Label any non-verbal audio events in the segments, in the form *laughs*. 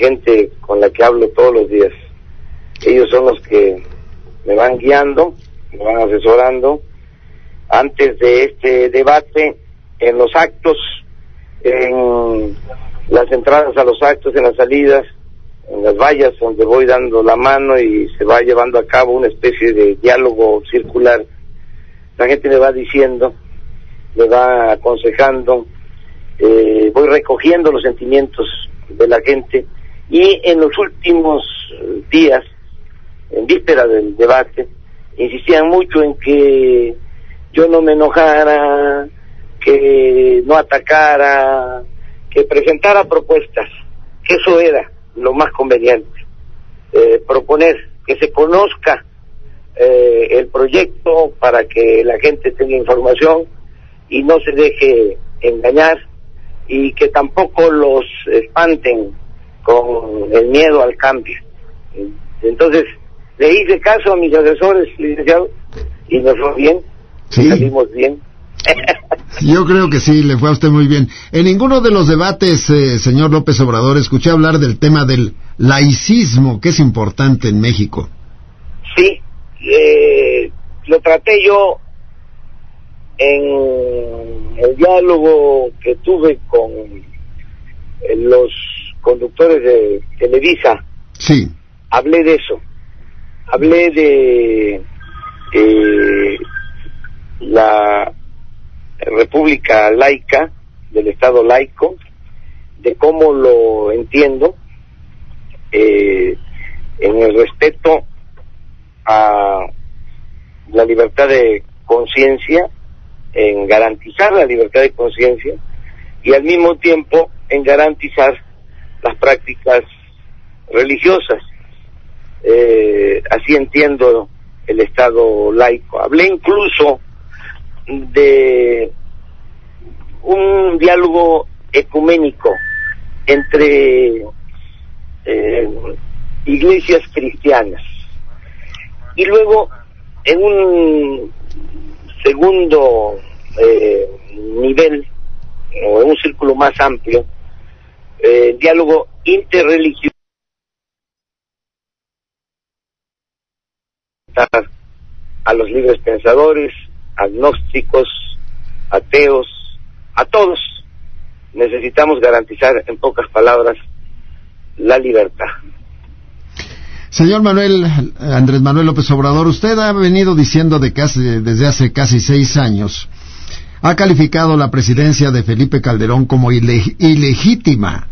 gente con la que hablo todos los días. Ellos son los que me van guiando, me van asesorando. Antes de este debate, en los actos, en las entradas a los actos, en las salidas, en las vallas donde voy dando la mano y se va llevando a cabo una especie de diálogo circular. La gente me va diciendo, me va aconsejando, eh, voy recogiendo los sentimientos de la gente y en los últimos días, en víspera del debate, insistían mucho en que yo no me enojara, que no atacara, que presentara propuestas, que eso era lo más conveniente. Eh, proponer que se conozca eh, el proyecto para que la gente tenga información y no se deje engañar y que tampoco los espanten con el miedo al cambio. Entonces, le hice caso a mis asesores, licenciado, y nos fue bien, salimos bien. *laughs* Yo creo que sí, le fue a usted muy bien. En ninguno de los debates, eh, señor López Obrador, escuché hablar del tema del laicismo, que es importante en México. Sí, eh, lo traté yo en el diálogo que tuve con eh, los conductores de Televisa. Sí. Hablé de eso. Hablé de la república laica, del Estado laico, de cómo lo entiendo, eh, en el respeto a la libertad de conciencia, en garantizar la libertad de conciencia y al mismo tiempo en garantizar las prácticas religiosas. Eh, así entiendo el Estado laico. Hablé incluso de un diálogo ecuménico entre eh, iglesias cristianas. Y luego, en un segundo eh, nivel, o en un círculo más amplio, eh, diálogo interreligioso a los libres pensadores, agnósticos, ateos, a todos. Necesitamos garantizar, en pocas palabras, la libertad. Señor Manuel, Andrés Manuel López Obrador, usted ha venido diciendo de casi, desde hace casi seis años, ha calificado la presidencia de Felipe Calderón como ilegítima,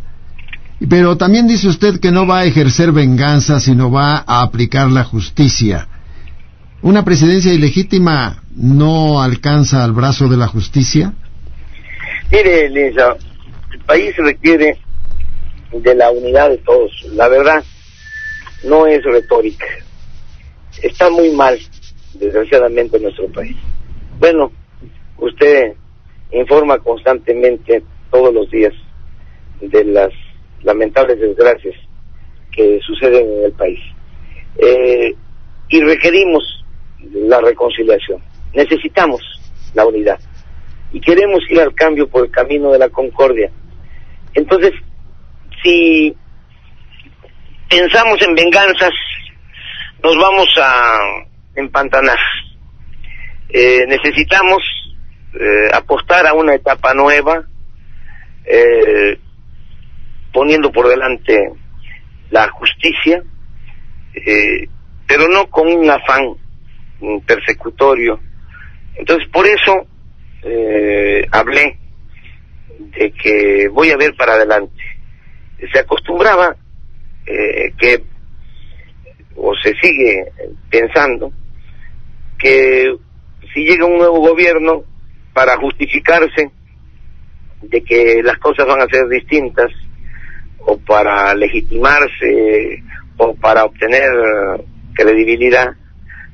pero también dice usted que no va a ejercer venganza, sino va a aplicar la justicia. ¿Una presidencia ilegítima no alcanza al brazo de la justicia? Mire, Lisa, el país requiere de la unidad de todos. La verdad, no es retórica. Está muy mal, desgraciadamente, nuestro país. Bueno, usted informa constantemente, todos los días, de las lamentables desgracias que suceden en el país. Eh, y requerimos la reconciliación. Necesitamos la unidad y queremos ir al cambio por el camino de la concordia. Entonces, si pensamos en venganzas, nos vamos a empantanar. Eh, necesitamos eh, apostar a una etapa nueva, eh, poniendo por delante la justicia, pero no con un afán persecutorio. Entonces, por eso eh, hablé de que voy a ver para adelante. Se acostumbraba eh, que, o se sigue pensando, que si llega un nuevo gobierno para justificarse de que las cosas van a ser distintas, o para legitimarse, o para obtener credibilidad,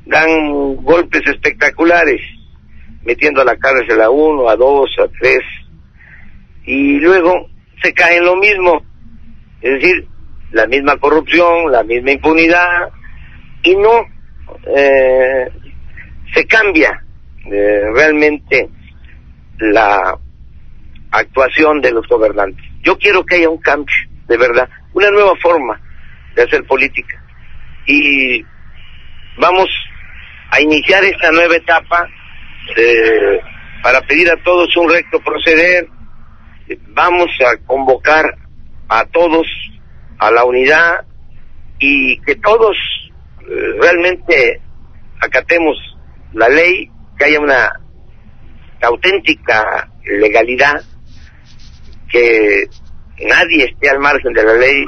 dan golpes espectaculares, metiendo a la cárcel a uno, a dos, a tres, y luego se cae en lo mismo, es decir, la misma corrupción, la misma impunidad, y no eh, se cambia eh, realmente la actuación de los gobernantes. Yo quiero que haya un cambio, de verdad, una nueva forma de hacer política. Y vamos a iniciar esta nueva etapa eh, para pedir a todos un recto proceder. Vamos a convocar a todos a la unidad y que todos eh, realmente acatemos la ley, que haya una auténtica legalidad, que nadie esté al margen de la ley,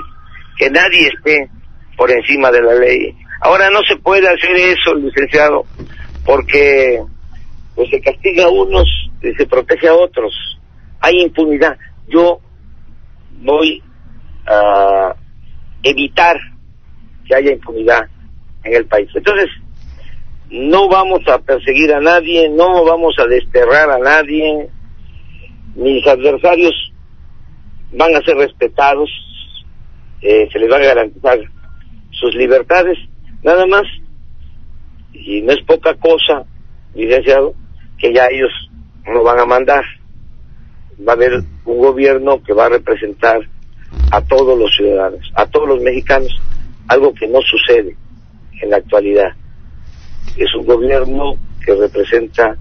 que nadie esté por encima de la ley. Ahora no se puede hacer eso, licenciado, porque pues se castiga a unos y se protege a otros. Hay impunidad. Yo voy a evitar que haya impunidad en el país. Entonces, no vamos a perseguir a nadie, no vamos a desterrar a nadie, mis adversarios van a ser respetados, eh, se les va a garantizar sus libertades, nada más, y no es poca cosa, licenciado, que ya ellos no van a mandar. Va a haber un gobierno que va a representar a todos los ciudadanos, a todos los mexicanos, algo que no sucede en la actualidad. Es un gobierno que representa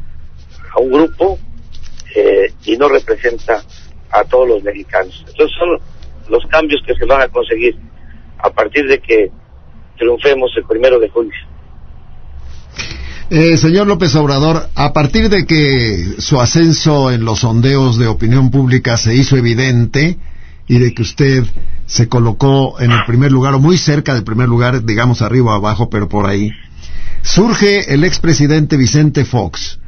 a un grupo eh, y no representa a todos los mexicanos. Entonces son los cambios que se van a conseguir a partir de que triunfemos el primero de julio. Eh, señor López Obrador, a partir de que su ascenso en los sondeos de opinión pública se hizo evidente y de que usted se colocó en el primer lugar o muy cerca del primer lugar, digamos arriba o abajo, pero por ahí, surge el expresidente Vicente Fox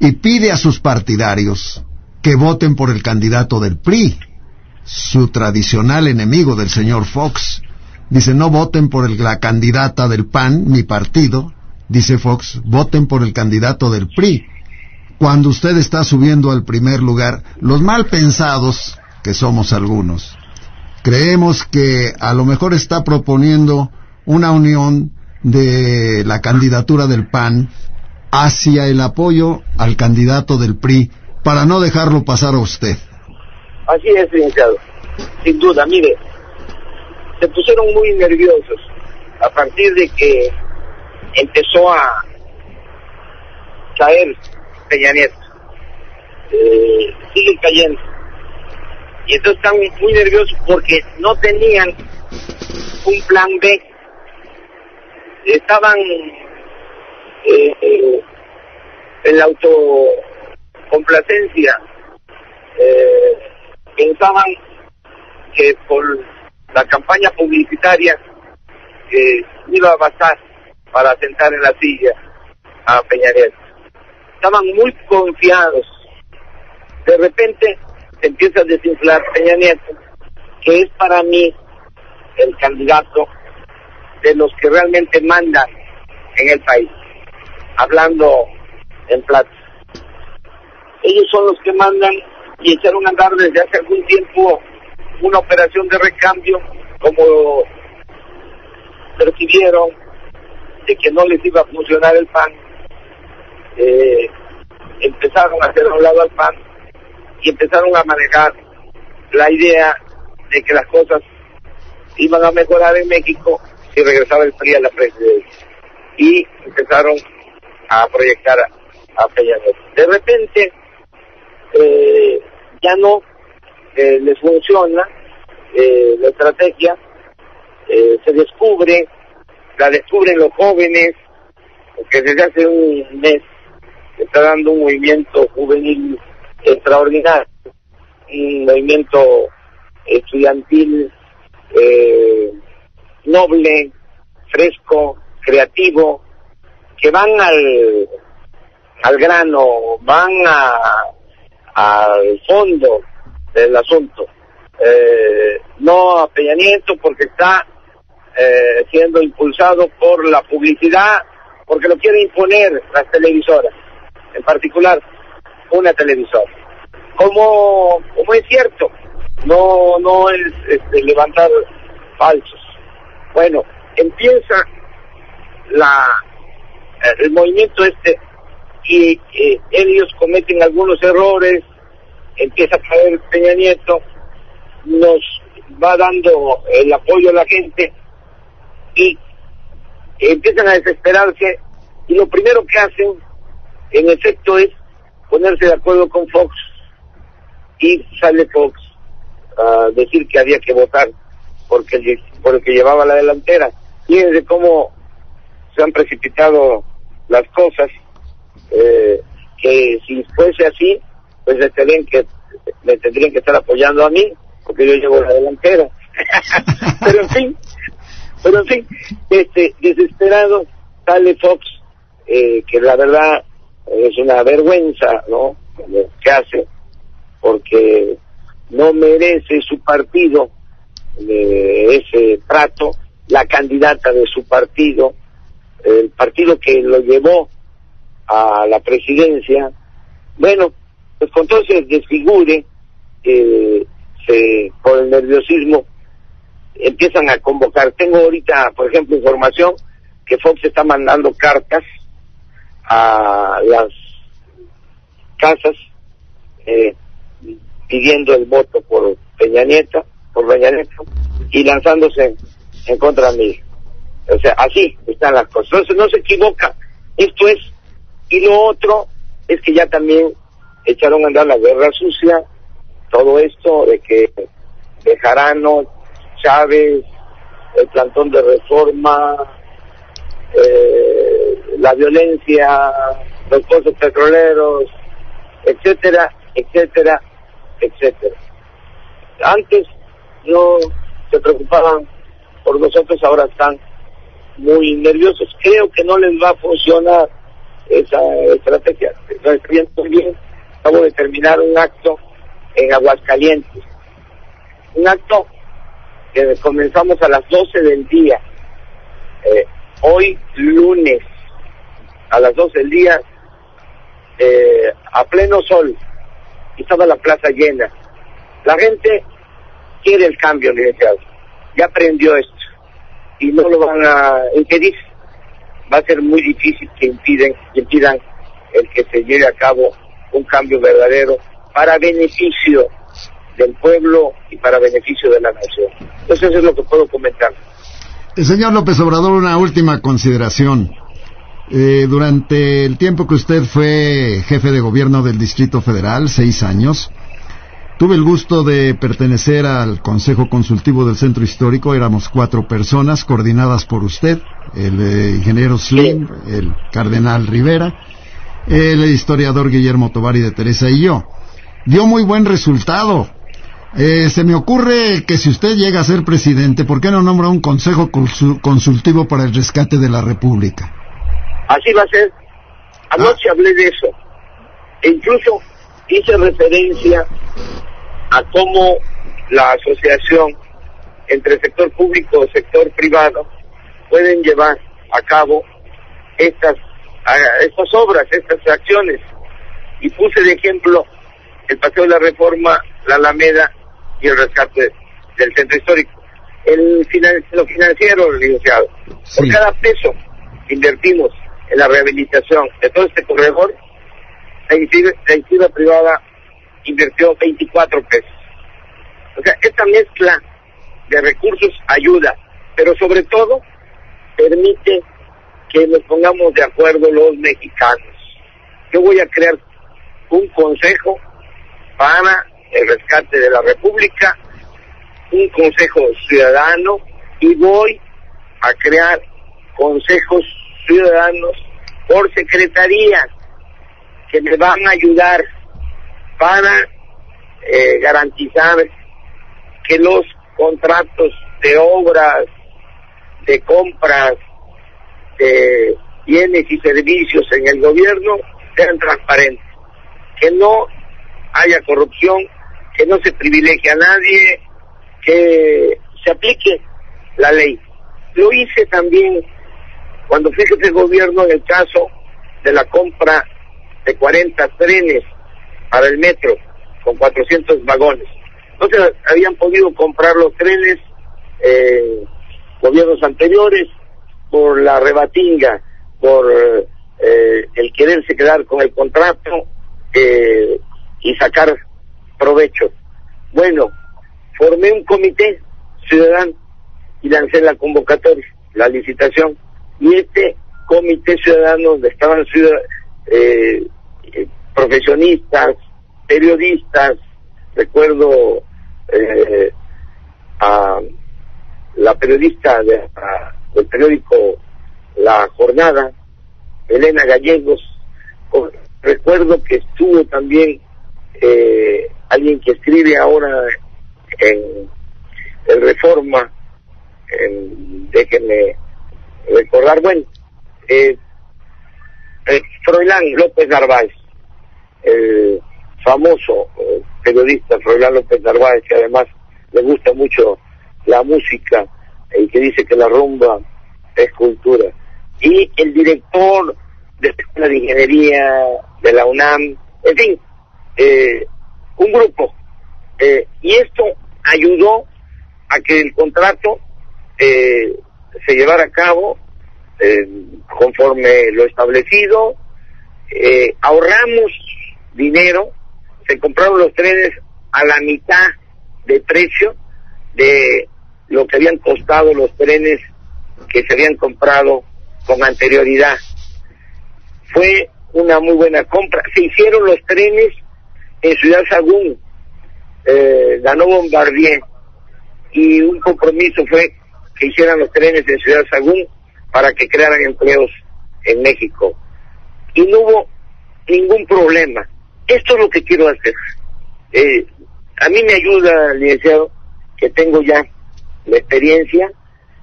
y pide a sus partidarios que voten por el candidato del PRI, su tradicional enemigo del señor Fox. Dice, no voten por la candidata del PAN, mi partido. Dice Fox, voten por el candidato del PRI. Cuando usted está subiendo al primer lugar, los mal pensados, que somos algunos, creemos que a lo mejor está proponiendo una unión de la candidatura del PAN hacia el apoyo al candidato del PRI para no dejarlo pasar a usted. Así es, licenciado. Sin duda, mire, se pusieron muy nerviosos a partir de que empezó a caer Peña Nieto. Eh, sigue cayendo. Y entonces están muy nerviosos porque no tenían un plan B. Estaban eh, eh, en la autocomplacencia. Eh, pensaban que por la campaña publicitaria iba a bastar para sentar en la silla a Peña Nieto. Estaban muy confiados. De repente se empieza a desinflar Peña Nieto, que es para mí el candidato de los que realmente mandan en el país, hablando en plata. Ellos son los que mandan y echaron a andar desde hace algún tiempo una operación de recambio como percibieron de que no les iba a funcionar el PAN, eh, empezaron a hacer a un lado al PAN y empezaron a manejar la idea de que las cosas iban a mejorar en México si regresaba el PRI a la presidencia. Y empezaron a proyectar a, a De repente, eh, ya no eh, les funciona eh, la estrategia, eh, se descubre, la descubren los jóvenes, que desde hace un mes está dando un movimiento juvenil extraordinario, un movimiento estudiantil eh, noble, fresco, creativo, que van al, al grano, van a, al fondo del asunto. Eh, no a Peña Nieto porque está eh, siendo impulsado por la publicidad, porque lo quiere imponer las televisoras, en particular una televisora. Como, como es cierto, no, no es este, levantar falsos. Bueno, empieza la, el movimiento este y ellos cometen algunos errores, empieza a caer Peña Nieto, nos va dando el apoyo a la gente y empiezan a desesperarse y lo primero que hacen en efecto es ponerse de acuerdo con Fox y sale Fox a decir que había que votar porque por llevaba la delantera. Fíjense cómo se han precipitado las cosas, eh, que si fuese así, pues me tendrían que, me tendrían que estar apoyando a mí, porque yo llevo la delantera. *laughs* pero en fin, pero en fin, este, desesperado sale Fox, eh, que la verdad es una vergüenza, ¿no? que hace, porque no merece su partido de ese trato, la candidata de su partido, el partido que lo llevó a la presidencia, bueno, pues con todo desfigure, eh, se, por el nerviosismo, empiezan a convocar. Tengo ahorita, por ejemplo, información que Fox está mandando cartas a las casas eh, pidiendo el voto por Peña Nieta, por Peña Nieto, y lanzándose en contra de mí. O sea, así están las cosas. Entonces no se equivoca. Esto es. Y lo otro es que ya también echaron a andar la guerra sucia, todo esto de que Bejarano, Chávez, el plantón de reforma, eh, la violencia, los pozos petroleros, etcétera, etcétera, etcétera. Antes no se preocupaban por nosotros, ahora están muy nerviosos. Creo que no les va a funcionar esa estrategia. Muy bien, acabo de terminar un acto en Aguascalientes. Un acto que comenzamos a las 12 del día. Eh, hoy lunes, a las 12 del día, eh, a pleno sol, y estaba la plaza llena. La gente quiere el cambio, licenciado. Ya aprendió esto y no lo van a impedir. Va a ser muy difícil que impiden, impidan el que se lleve a cabo un cambio verdadero para beneficio del pueblo y para beneficio de la nación. Entonces eso es lo que puedo comentar. El señor López Obrador, una última consideración. Eh, durante el tiempo que usted fue jefe de gobierno del Distrito Federal, seis años, Tuve el gusto de pertenecer al Consejo Consultivo del Centro Histórico. Éramos cuatro personas coordinadas por usted, el eh, ingeniero Slim, el cardenal Rivera, el historiador Guillermo Tovari de Teresa y yo. Dio muy buen resultado. Eh, se me ocurre que si usted llega a ser presidente, ¿por qué no nombra un Consejo Consultivo para el Rescate de la República? Así va a ser. Anoche ah. hablé de eso. E incluso hice referencia a cómo la asociación entre sector público y sector privado pueden llevar a cabo estas, estas obras, estas acciones. Y puse de ejemplo el Paseo de la Reforma, la Alameda y el rescate del centro histórico. El lo financiero, licenciado, por cada peso invertimos en la rehabilitación de todo este corredor, la iniciativa privada invirtió 24 pesos. O sea, esta mezcla de recursos ayuda, pero sobre todo permite que nos pongamos de acuerdo los mexicanos. Yo voy a crear un consejo para el rescate de la República, un consejo ciudadano y voy a crear consejos ciudadanos por secretaría que me van a ayudar para eh, garantizar que los contratos de obras, de compras, de bienes y servicios en el gobierno sean transparentes, que no haya corrupción, que no se privilegie a nadie, que se aplique la ley. Lo hice también cuando fui jefe de gobierno en el caso de la compra de 40 trenes para el metro con 400 vagones. No se habían podido comprar los trenes eh, gobiernos anteriores por la rebatinga, por eh, el quererse quedar con el contrato eh, y sacar provecho. Bueno, formé un comité ciudadano y lancé la convocatoria, la licitación. Y este comité ciudadano donde estaban eh, eh, profesionistas, periodistas, recuerdo eh, a la periodista del periódico La Jornada, Elena Gallegos, recuerdo que estuvo también eh, alguien que escribe ahora en Reforma, en, déjenme recordar, bueno, eh, eh, Froilán López Narváez, el famoso eh, periodista Froilán López Narváez, que además le gusta mucho la música y que dice que la rumba es cultura. Y el director de la de Ingeniería de la UNAM, en fin, eh, un grupo. Eh, y esto ayudó a que el contrato eh, se llevara a cabo eh, conforme lo establecido, eh, ahorramos dinero, se compraron los trenes a la mitad de precio de lo que habían costado los trenes que se habían comprado con anterioridad. Fue una muy buena compra. Se hicieron los trenes en Ciudad Sagún, eh, ganó Bombardier, y un compromiso fue que hicieran los trenes en Ciudad Sagún para que crearan empleos en México. Y no hubo ningún problema. Esto es lo que quiero hacer. Eh, a mí me ayuda, licenciado, que tengo ya la experiencia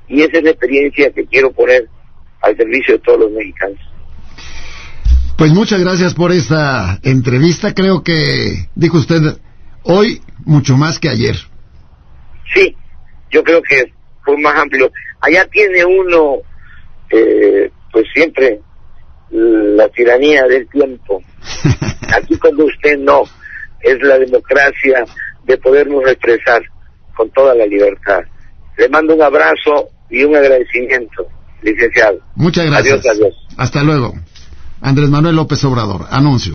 y esa es la experiencia que quiero poner al servicio de todos los mexicanos. Pues muchas gracias por esta entrevista. Creo que, dijo usted, hoy mucho más que ayer. Sí, yo creo que fue más amplio. Allá tiene uno, eh, pues siempre, la tiranía del tiempo. *laughs* Aquí cuando usted no, es la democracia de podernos expresar con toda la libertad. Le mando un abrazo y un agradecimiento, licenciado. Muchas gracias. Adiós, adiós. Hasta luego. Andrés Manuel López Obrador, anuncio.